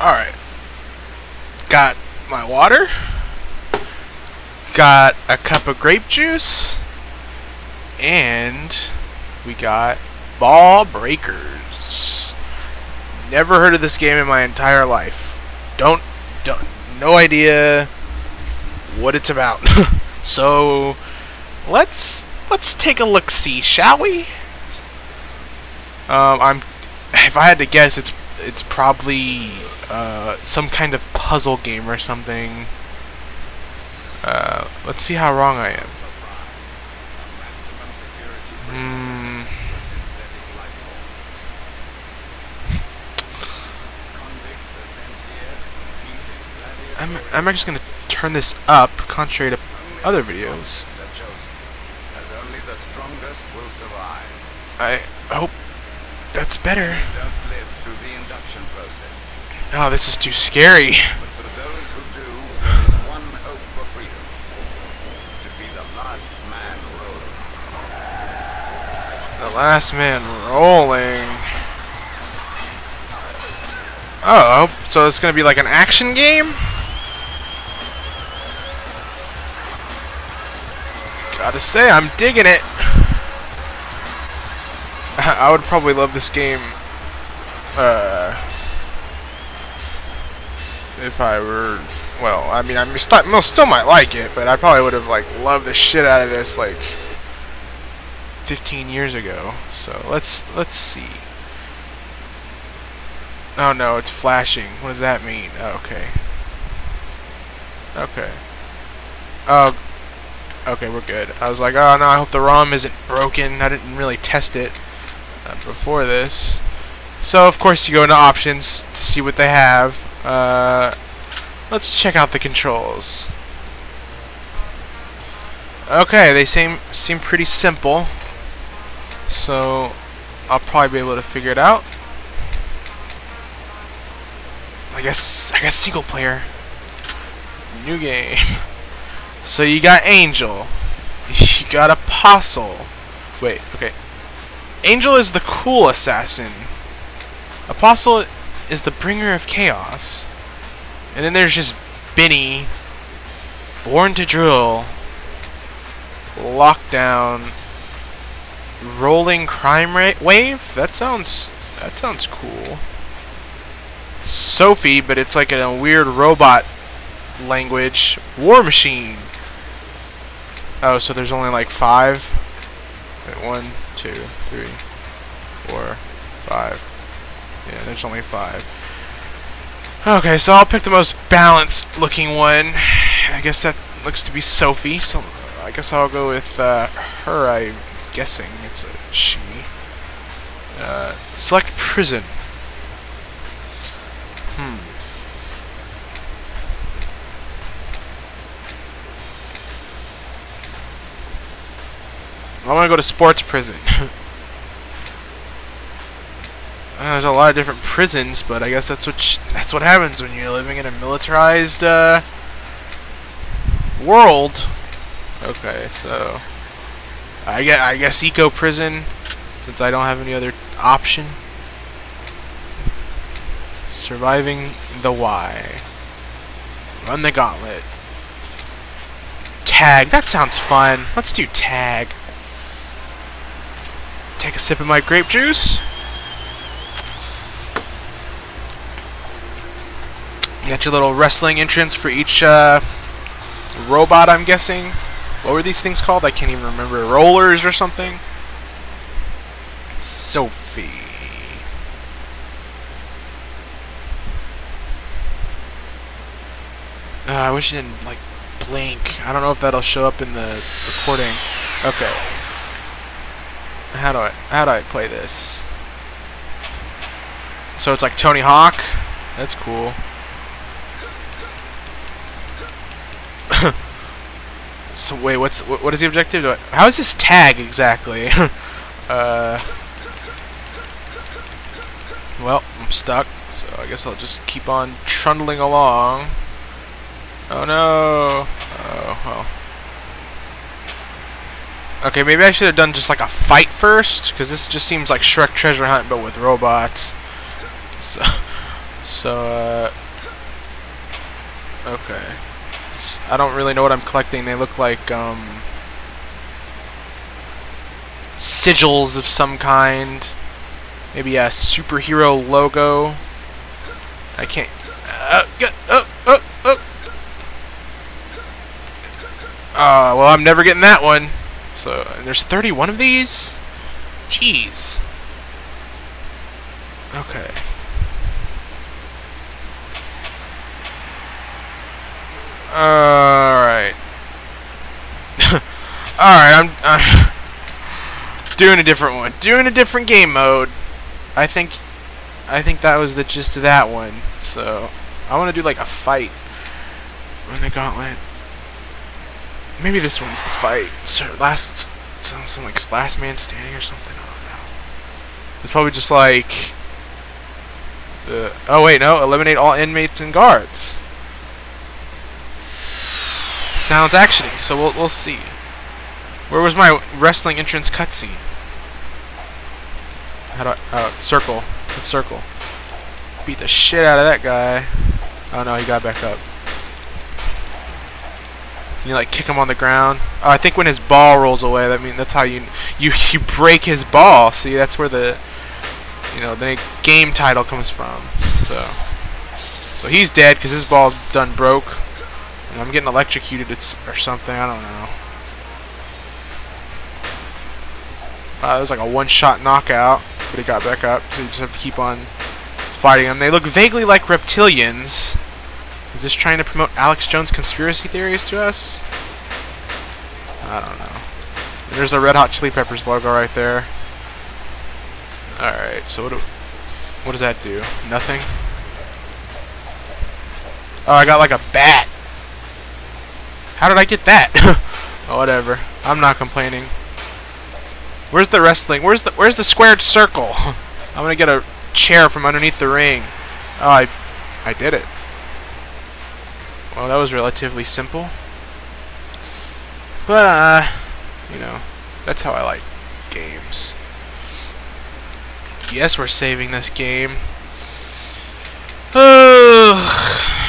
Alright. Got my water. Got a cup of grape juice. And we got Ball Breakers. Never heard of this game in my entire life. Don't, don't, no idea what it's about. so, let's let's take a look see, shall we? Um, I'm if I had to guess, it's it's probably uh, some kind of puzzle game or something. Uh, let's see how wrong I am. Hmm. I'm I'm actually gonna turn this up, contrary to other videos. I hope that's better. Oh, this is too scary. The last man rolling. Oh, so it's gonna be like an action game? Gotta say, I'm digging it. I would probably love this game uh, if I were, well, I mean, I still, still might like it, but I probably would have like loved the shit out of this like 15 years ago. So let's let's see. Oh no, it's flashing. What does that mean? Oh, okay. Okay. Oh. Okay, we're good. I was like, oh no, I hope the ROM isn't broken. I didn't really test it uh, before this. So of course you go into options to see what they have. Uh, let's check out the controls. Okay, they seem seem pretty simple. So I'll probably be able to figure it out. I guess I guess single player. New game. So you got Angel. You got Apostle. Wait, okay. Angel is the cool assassin. Apostle is the bringer of chaos. And then there's just Benny, Born to Drill, Lockdown, Rolling Crime rate Wave? That sounds that sounds cool. Sophie, but it's like a weird robot language. War Machine. Oh, so there's only like five. Wait, one, two, three, four, five. Yeah, there's only five. Okay, so I'll pick the most balanced looking one. I guess that looks to be Sophie, so I guess I'll go with uh, her, I'm guessing it's a she. Uh, select prison. Hmm. I want to go to sports prison. There's a lot of different prisons, but I guess that's what that's what happens when you're living in a militarized uh, world. Okay, so I get I guess eco prison, since I don't have any other option. Surviving the Y. Run the gauntlet. Tag. That sounds fun. Let's do tag. Take a sip of my grape juice. You got your little wrestling entrance for each uh, robot, I'm guessing. What were these things called? I can't even remember. Rollers or something? Sophie. Uh, I wish it didn't, like, blink. I don't know if that'll show up in the recording. Okay. How do I, how do I play this? So it's like Tony Hawk? That's cool. So wait, what's what is the objective? How is this tag exactly? uh, well, I'm stuck, so I guess I'll just keep on trundling along. Oh no! Oh well. Okay, maybe I should have done just like a fight first, because this just seems like Shrek Treasure Hunt, but with robots. So, So, uh... Okay. I don't really know what I'm collecting. They look like, um... Sigils of some kind. Maybe a superhero logo. I can't... Uh, get, uh, uh, uh. Uh, well, I'm never getting that one. So, there's 31 of these? Jeez. Okay. Alright. Alright, I'm, I'm doing a different one. Doing a different game mode. I think I think that was the gist of that one. So I want to do like a fight. Run the gauntlet. Maybe this one's the fight. So last something like last man standing or something. I don't know. It's probably just like the oh wait no eliminate all inmates and guards. Sounds actiony, so we'll we'll see. Where was my wrestling entrance cutscene? How do I oh circle. Let's circle. Beat the shit out of that guy. Oh no, he got back up. You like kick him on the ground. Oh, I think when his ball rolls away, that mean that's how you you you break his ball. See, that's where the you know the game title comes from. So so he's dead because his ball's done broke. And I'm getting electrocuted or something. I don't know. Uh, it was like a one-shot knockout, but he got back up. So you just have to keep on fighting them. They look vaguely like reptilians. Is this trying to promote Alex Jones conspiracy theories to us? I don't know. There's the Red Hot Chili Peppers logo right there. Alright, so what do, what does that do? Nothing? Oh, I got like a bat. How did I get that? oh, whatever. I'm not complaining. Where's the wrestling? Where's the where's the squared circle? I'm gonna get a chair from underneath the ring. Oh, I, I did it. Well, that was relatively simple. But, uh, you know, that's how I like games. Yes, we're saving this game. Whatever.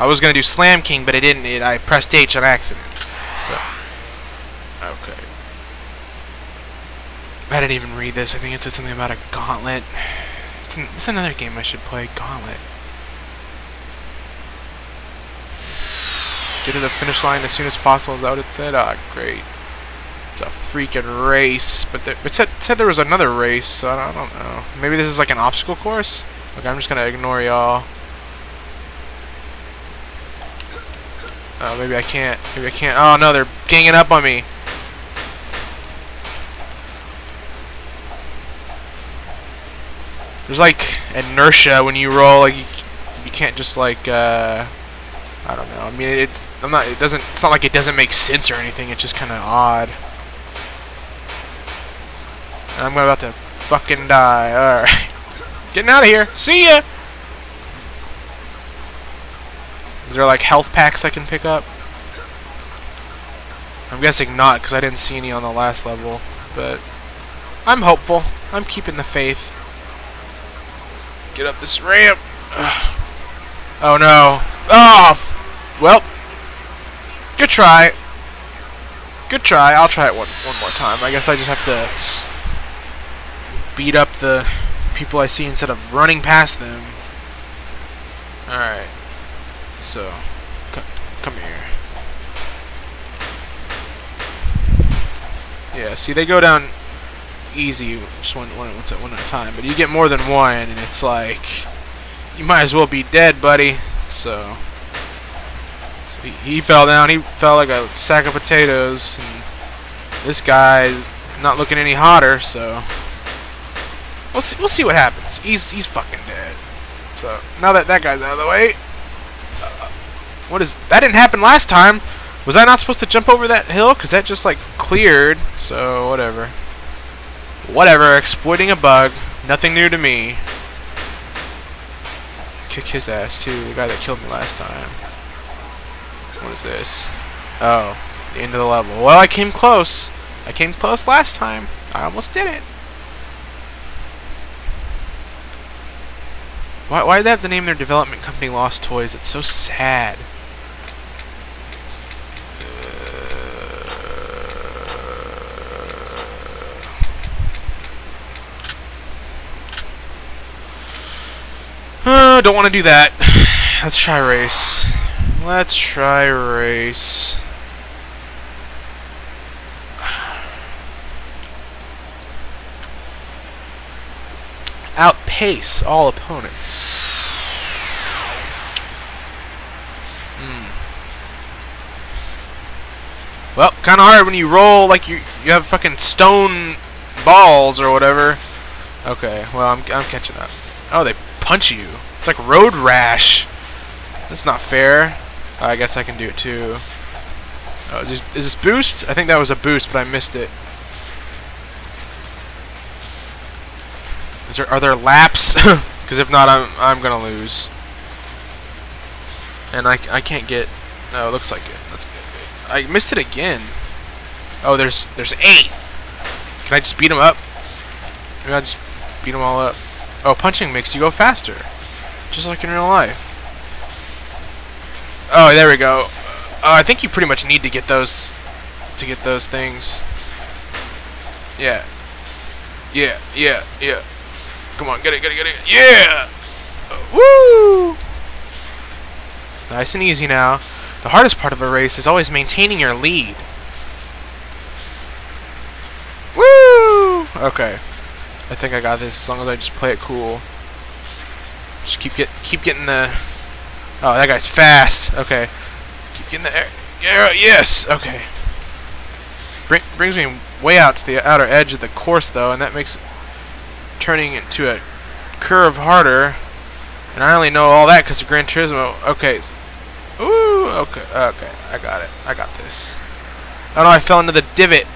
I was gonna do Slam King, but I didn't. It, I pressed H on accident. So, okay. I didn't even read this. I think it said something about a gauntlet. It's, an, it's another game I should play. Gauntlet. Get to the finish line as soon as possible. Is that what it said? Ah, great. It's a freaking race. But there, it said, said there was another race, so I don't, I don't know. Maybe this is like an obstacle course? Okay, I'm just gonna ignore y'all. Oh, maybe I can't. Maybe I can't. Oh no, they're ganging up on me. There's like inertia when you roll. Like you, you can't just like uh, I don't know. I mean, it. I'm not. It doesn't. It's not like it doesn't make sense or anything. It's just kind of odd. And I'm about to fucking die. All right. Getting out of here. See ya! Is there like health packs I can pick up? I'm guessing not, because I didn't see any on the last level. But I'm hopeful. I'm keeping the faith. Get up this ramp. Oh no. Oh! Well. Good try. Good try. I'll try it one, one more time. I guess I just have to beat up the people I see instead of running past them. Alright. So, come here. Yeah, see, they go down easy, just one, one, one at a time. But you get more than one, and it's like, you might as well be dead, buddy. So, so he, he fell down. He fell like a sack of potatoes. And this guy's not looking any hotter, so we'll see. We'll see what happens. He's he's fucking dead. So now that that guy's out of the way, what is that? Didn't happen last time. Was I not supposed to jump over that hill? Cause that just like cleared. So whatever. Whatever, exploiting a bug. Nothing new to me. Kick his ass, too. The guy that killed me last time. What is this? Oh, the end of the level. Well, I came close. I came close last time. I almost did it. Why, why did they have to name their development company Lost Toys? It's so sad. Don't want to do that. Let's try race. Let's try race. Outpace all opponents. Hmm. Well, kind of hard when you roll like you you have fucking stone balls or whatever. Okay, well I'm I'm catching up. Oh, they punch you. It's like road rash. That's not fair. Uh, I guess I can do it too. Oh, is this, is this boost? I think that was a boost, but I missed it. Is there are there laps? Because if not, I'm I'm gonna lose. And I I can't get. No, it looks like it. That's. I missed it again. Oh, there's there's eight. Can I just beat them up? Maybe I just beat them all up. Oh, punching makes you go faster, just like in real life. Oh, there we go. Uh, I think you pretty much need to get those to get those things. Yeah. Yeah, yeah, yeah. Come on, get it, get it, get it. Yeah! Uh, woo! Nice and easy now. The hardest part of a race is always maintaining your lead. Woo! Okay. I think I got this as long as I just play it cool. Just keep get keep getting the Oh, that guy's fast. Okay. Keep getting the air. Yeah, yes. Okay. Bring, brings me way out to the outer edge of the course though, and that makes turning into a curve harder. And I only know all that because of Gran Turismo. Okay. Ooh, okay, okay, I got it. I got this. Oh no, I fell into the divot.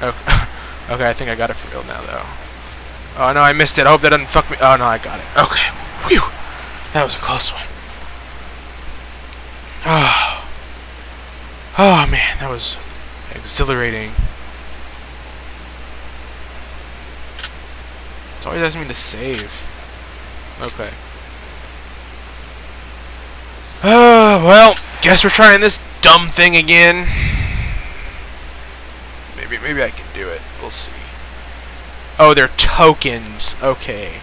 Okay, okay I think I got it for real now, though. Oh no, I missed it. I hope that doesn't fuck me. Oh no, I got it. Okay. Whew. That was a close one. Oh. Oh man, that was exhilarating. It's always asking me to save. Okay. Uh, well, guess we're trying this dumb thing again. Maybe, maybe I can do it. We'll see. Oh, they're tokens. Okay.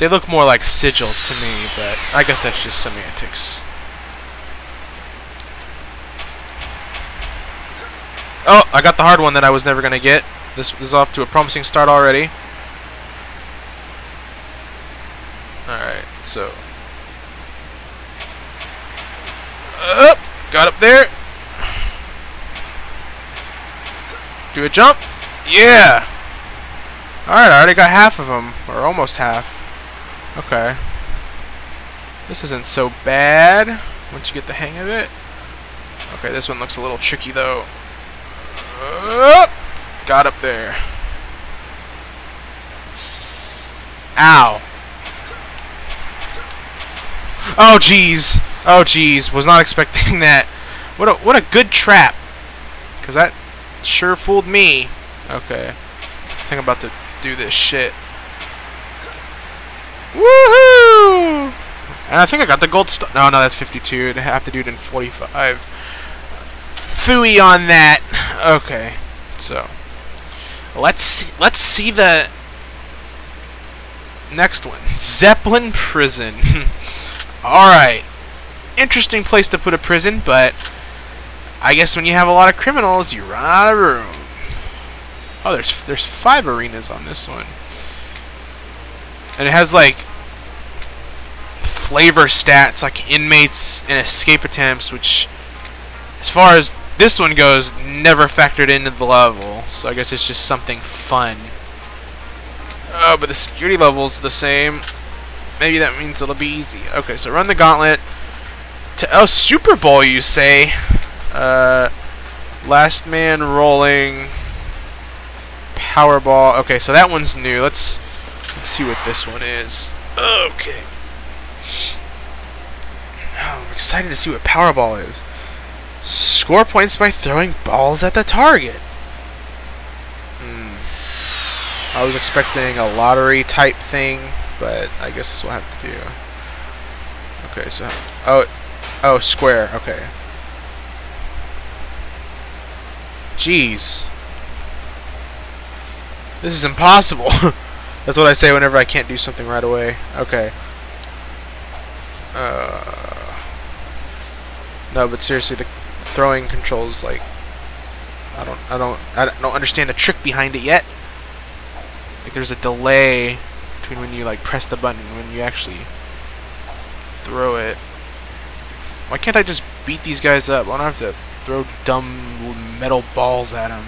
They look more like sigils to me, but I guess that's just semantics. Oh, I got the hard one that I was never going to get. This is off to a promising start already. Alright, so... Up! Got up there! Do a jump! Yeah! Alright, I already got half of them. Or almost half. Okay. This isn't so bad once you get the hang of it. Okay, this one looks a little tricky though. Uh, got up there. Ow. Oh jeez. Oh jeez. Was not expecting that. What a what a good trap. Cause that sure fooled me. Okay. I think I'm about to do this shit. Woohoo! And I think I got the gold star. No, no, that's 52. I have to do it in 45. Fooey on that. Okay, so let's see, let's see the next one. Zeppelin Prison. All right, interesting place to put a prison, but I guess when you have a lot of criminals, you run out of room. Oh, there's there's five arenas on this one. And it has like flavor stats like inmates and escape attempts, which as far as this one goes, never factored into the level. So I guess it's just something fun. Oh, but the security level's the same. Maybe that means it'll be easy. Okay, so run the gauntlet. To oh, Super Bowl, you say? Uh, last man rolling Powerball. Okay, so that one's new. Let's let's see what this one is. Okay. Oh, I'm excited to see what Powerball is. Score points by throwing balls at the target. Hmm. I was expecting a lottery type thing, but I guess this will have to do. Okay, so oh, oh, square. Okay. Jeez. This is impossible. That's what I say whenever I can't do something right away. Okay. Uh, no, but seriously, the throwing controls like I don't, I don't, I don't understand the trick behind it yet. Like there's a delay between when you like press the button and when you actually throw it. Why can't I just beat these guys up? I have to throw dumb metal balls at them?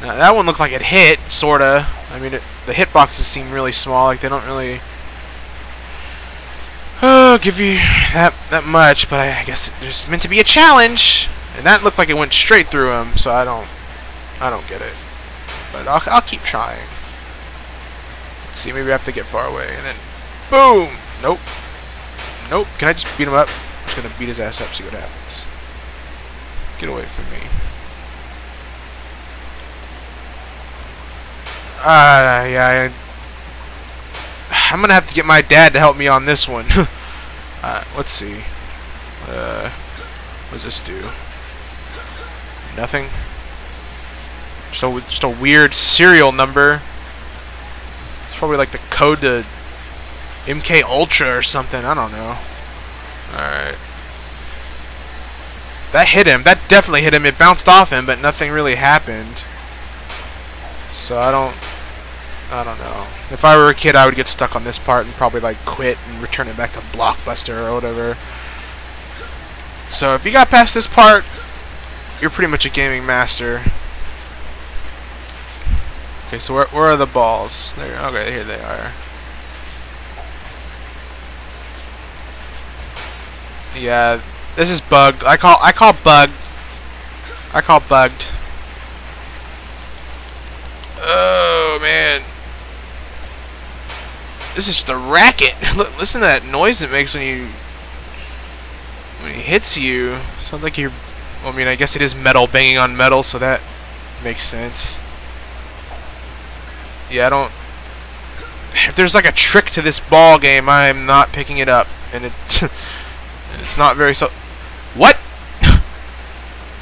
Now, that one looked like it hit, sorta. I mean, it, the hitboxes seem really small, like they don't really uh, give you that that much, but I guess it's meant to be a challenge. And that looked like it went straight through him, so I don't, I don't get it. But I'll, I'll keep trying. Let's see, maybe I have to get far away, and then, boom! Nope. Nope. Can I just beat him up? I'm just gonna beat his ass up, see what happens. Get away from me. Ah, uh, yeah, I, I'm gonna have to get my dad to help me on this one. uh, let's see. Uh, what does this do? Nothing. Just a, just a weird serial number. It's probably like the code to MK Ultra or something. I don't know. Alright. That hit him. That definitely hit him. It bounced off him, but nothing really happened. So I don't... I don't know. If I were a kid, I would get stuck on this part and probably like quit and return it back to Blockbuster or whatever. So if you got past this part, you're pretty much a gaming master. Okay, so where, where are the balls? There. Okay, here they are. Yeah, this is bugged. I call I call bugged. I call bugged. Oh man. This is just a racket. Listen to that noise it makes when you when he hits you. Sounds like you're I mean, I guess it is metal banging on metal, so that makes sense. Yeah, I don't... If there's like a trick to this ball game, I'm not picking it up. And it... it's not very so... What?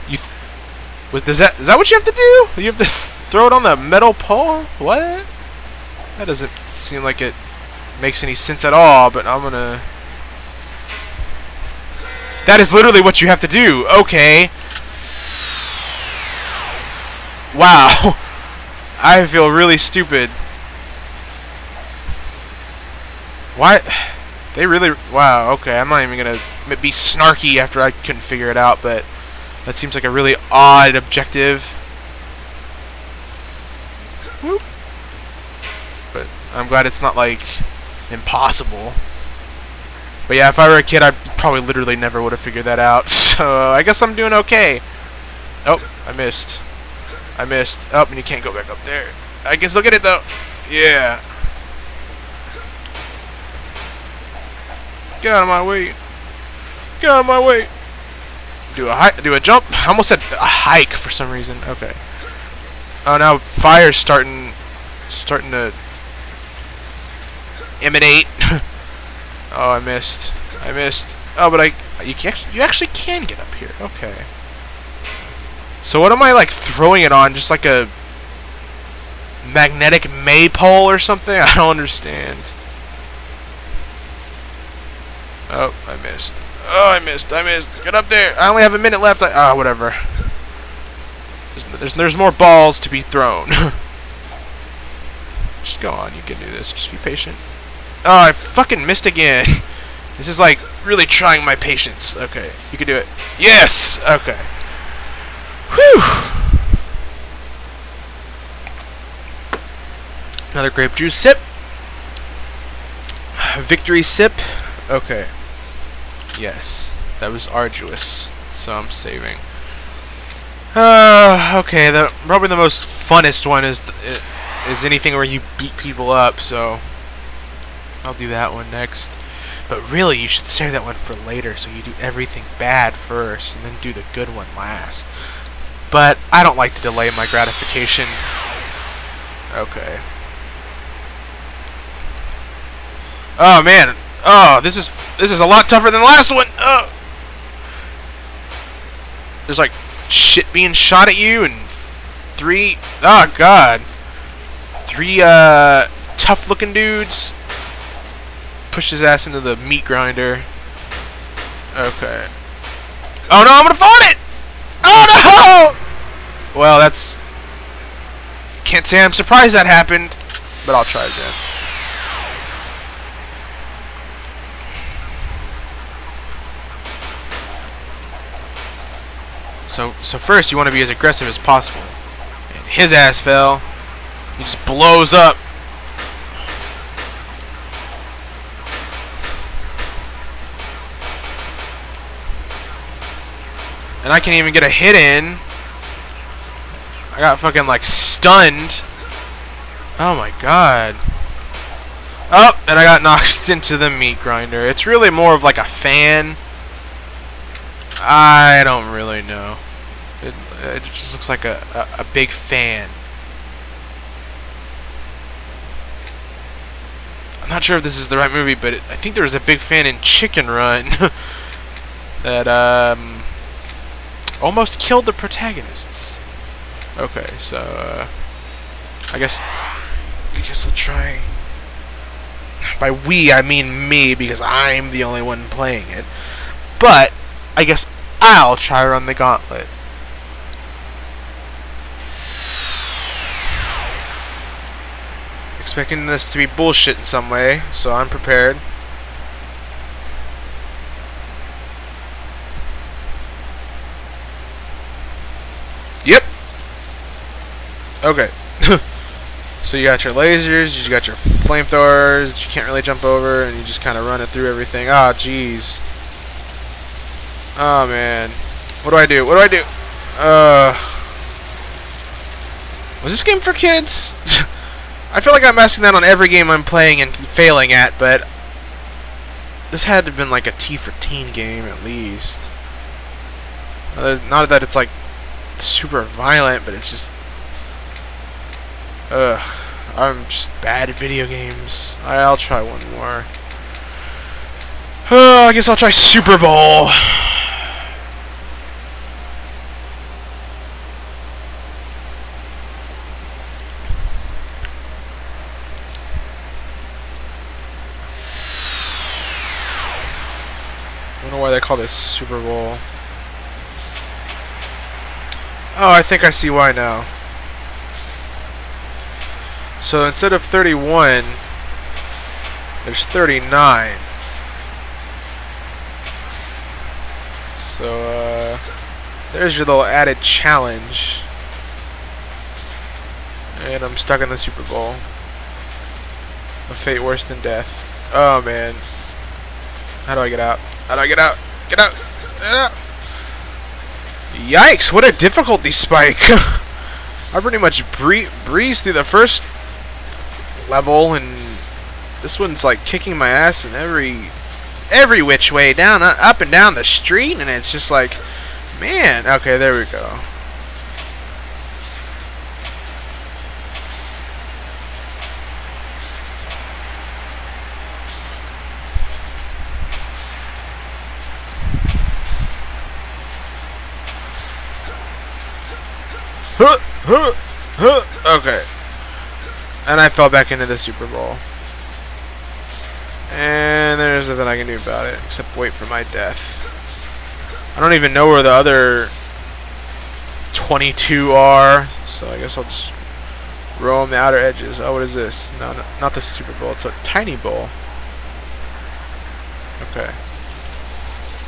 you... Was, does that... Is that what you have to do? You have to throw it on the metal pole? What? That doesn't seem like it makes any sense at all, but I'm gonna... That is literally what you have to do. Okay. Wow. I feel really stupid. Why? They really... Wow, okay. I'm not even going to be snarky after I couldn't figure it out, but that seems like a really odd objective. Whoop. But I'm glad it's not, like, impossible. But yeah, if I were a kid, I probably literally never would have figured that out. So uh, I guess I'm doing okay. Oh, I missed. I missed. Oh, and you can't go back up there. I can still get it though. Yeah. Get out of my way. Get out of my way. Do a hike. Do a jump. I almost said a hike for some reason. Okay. Oh, now fire's starting, starting to emanate. Oh, I missed. I missed. Oh, but I you can you actually can get up here. Okay. So what am I like throwing it on? Just like a magnetic maypole or something? I don't understand. Oh, I missed. Oh, I missed. I missed. Get up there. I only have a minute left. Ah, oh, whatever. There's, there's there's more balls to be thrown. Just go on. You can do this. Just be patient. Oh, I fucking missed again. this is like really trying my patience. Okay, you can do it. Yes! Okay. Whew! Another grape juice sip. Victory sip. Okay. Yes. That was arduous. So I'm saving. Uh, okay, the probably the most funnest one is is anything where you beat people up, so I'll do that one next. But really, you should save that one for later, so you do everything bad first, and then do the good one last. But I don't like to delay my gratification. Okay. Oh man. Oh, this is this is a lot tougher than the last one. Oh. There's like shit being shot at you and three oh god. Three uh tough looking dudes pushed his ass into the meat grinder. Okay. Oh no, I'm gonna fall it! Oh no! Well, that's... Can't say I'm surprised that happened, but I'll try again. So, so first you want to be as aggressive as possible. And his ass fell. He just blows up. And I can't even get a hit in. I got fucking like stunned. Oh my god. Oh, and I got knocked into the meat grinder. It's really more of like a fan. I don't really know. It, it just looks like a, a, a big fan. I'm not sure if this is the right movie, but it, I think there was a big fan in Chicken Run that um, almost killed the protagonists. Okay, so uh, I guess I guess we'll try. By we, I mean me because I'm the only one playing it. But I guess I'll try run the gauntlet. Expecting this to be bullshit in some way, so I'm prepared. Okay. so you got your lasers, you got your flamethrowers, you can't really jump over, and you just kind of run it through everything. Ah, oh, jeez. Oh, man. What do I do? What do I do? Uh... Was this game for kids? I feel like I'm asking that on every game I'm playing and failing at, but... This had to have been like a T for teen game, at least. Not that it's like super violent, but it's just... Ugh. I'm just bad at video games. I'll try one more. Uh, I guess I'll try Super Bowl. I why they call this Super Bowl. Oh, I think I see why now. So instead of 31, there's 39. So, uh, there's your little added challenge. And I'm stuck in the Super Bowl. A fate worse than death. Oh, man. How do I get out? How do I get out? Get out! Get out! Yikes, what a difficulty spike. I pretty much bree breezed through the first level, and this one's like kicking my ass in every every which way down, uh, up and down the street, and it's just like, man, okay, there we go. Huh, huh, huh. Okay. And I fell back into the Super Bowl. And there's nothing I can do about it except wait for my death. I don't even know where the other 22 are, so I guess I'll just roam the outer edges. Oh, what is this? No, no not the Super Bowl. It's a tiny bowl. Okay.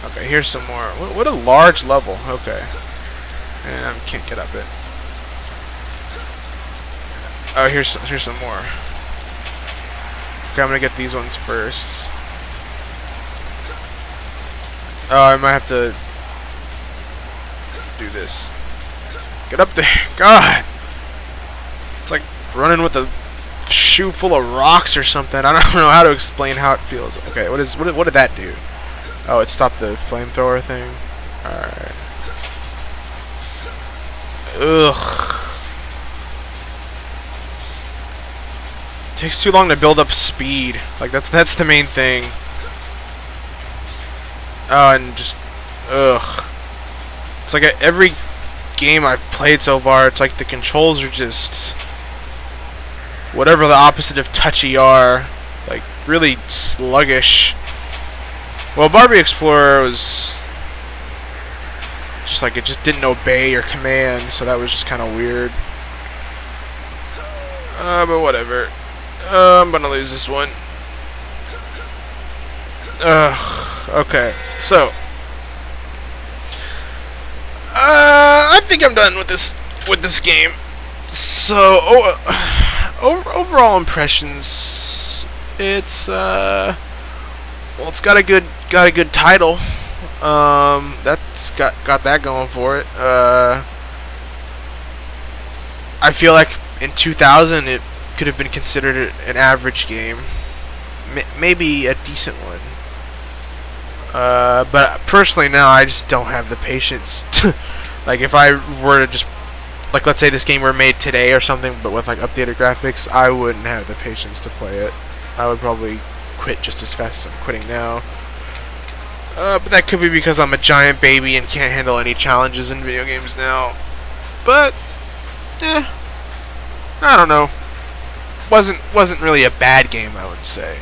Okay, here's some more. What, what a large level. Okay. And I can't get up it. Oh, here's here's some more. Okay, I'm gonna get these ones first. Oh, I might have to do this. Get up there. God. It's like running with a shoe full of rocks or something. I don't know how to explain how it feels. Okay, what is what, what did that do? Oh, it stopped the flamethrower thing. Alright. Ugh. Takes too long to build up speed. Like that's that's the main thing. Oh, and just ugh. It's like a, every game I've played so far, it's like the controls are just whatever the opposite of touchy are, like really sluggish. Well, Barbie Explorer was just like it just didn't obey your command, so that was just kind of weird. Uh, but whatever. Uh, I'm gonna lose this one. Ugh. Okay. So. Uh, I think I'm done with this with this game. So, oh, uh, over, overall impressions, it's uh, well, it's got a good got a good title. Um, that's got got that going for it. Uh, I feel like in 2000 it could have been considered an average game, M maybe a decent one. Uh, but personally now I just don't have the patience. To, like if I were to just like let's say this game were made today or something, but with like updated graphics, I wouldn't have the patience to play it. I would probably quit just as fast as I'm quitting now. Uh, but that could be because I'm a giant baby and can't handle any challenges in video games now. But, eh, I don't know wasn't wasn't really a bad game, I would say.